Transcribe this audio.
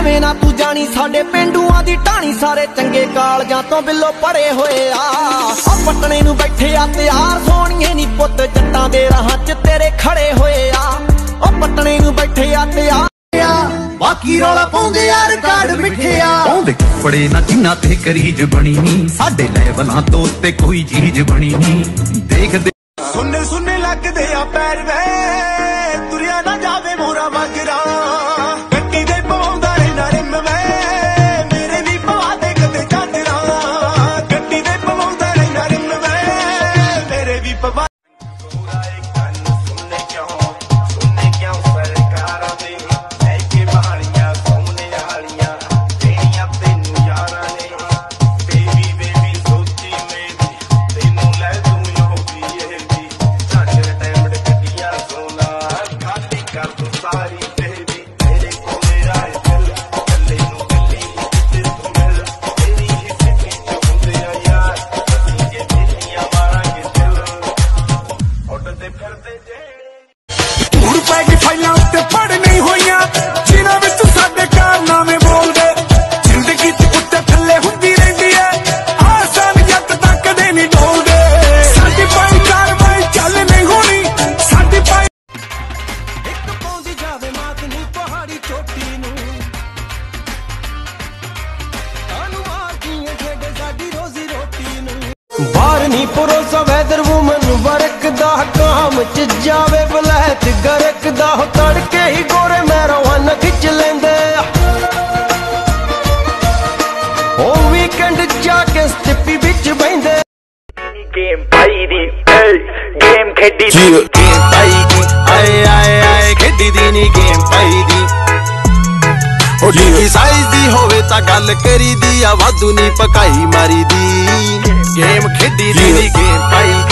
ਐਵੇਂ ਨਾ ਤੂੰ ਜਾਣੀ ਸਾਡੇ ਪਿੰਡੂਆਂ ਦੀ ਢਾਣੀ ਸਾਰੇ ਚੰਗੇ ਕਾਲਜਾਂ ਤੋਂ ਬਿੱਲੋ ਪਰੇ ਹੋਏ ਆ। ਆ ਪਟਣੇ ਨੂੰ ਬੈਠੇ ਆ ਤਿਆਰ ਸੋਹਣੀਏ ਨੀ ਪੁੱਤ ਜੱਟਾਂ ਦੇ ਰਾਹਾਂ 'ਚ ਤੇਰੇ ਖੜੇ ਹੋਏ ਆ। ਉਹ ਪਟਣੇ ਨੂੰ ਬੈਠੇ ਆ ਤਿਆਰ। ਆ ਬਾਕੀ ਰੌਲਾ ਪਾਉਂਦੇ ਆ ਰਿਕਾਰਡ ਮਿੱਠਿਆ ਪਾਉਂਦੇ ਕੱਪੜੇ ਨਾ ਜਿੰਨਾ ਤੇ ਕਰੀਜ ਬਣੀ ਨੀ ਸਾਡੇ ਲੈਵਲਾਂ ਤੋਂ ਉੱਤੇ ਕੋਈ ਚੀਜ਼ ਬਣੀ ਨੀ। ਦੇਖਦੇ ਸੁੰਨੇ ਸੁੰਨੇ ਲੱਗਦੇ ਆ ਪੈਰ ਵੇ ਤੁਰਿਆ ਨਾ ਜਾਵੇ ਮੋਰਾ ਮਗਰਾ ਧੂੜ ਪੈ ਗਈ ਫਾਈਲਾਂ ਉੱਤੇ ਪੜ ਨਹੀਂ ਹੋਈਆਂ। ਨਹੀਂ ਪਰੋਸਾ ਵੈਦਰ ਵੂਮਨ ਵਰਕਦਾ ਕਾਮ ਚ ਜਾਵੇ ਬਲੈਤ ਗਰਕਦਾ ਹੋ ਤੜਕੇ ਹੀ ਗੋਰੇ ਮੈਰਵਾਨ ਖਿੱਚ ਲੈਂਦੇ ਉਹ ਵੀਕਐਂਡ ਜਾ ਕੇ ਸਟਿੱਪੀ ਵਿੱਚ ਬੈਂਦੇ ਗੇਮ ਪਾਈ ਦੀ ਗੇਮ ਖੇਡੀ ਦੀ ਗੇਮ ਪਾਈ ਦੀ ਆਏ ਆਏ ਆਏ ਖੇਡੀ ਦੀ ਨੀ ਗੇਮ ਪਾਈ ਦੀ। ਉਹ ਜੀ। ਸਾਈਜ਼ ਦੀ ਹੋਵੇ ਤਾਂ ਗੱਲ ਕਰੀ ਦੀ ਆ ਵਾਧੂ ਨਹੀਂ ਪਕਾਈ ਮਾਰੀ ਦੀ। ਗੇਮ ਖੇਡੀ ਦੀ ਗੇਮ ਪਾਈ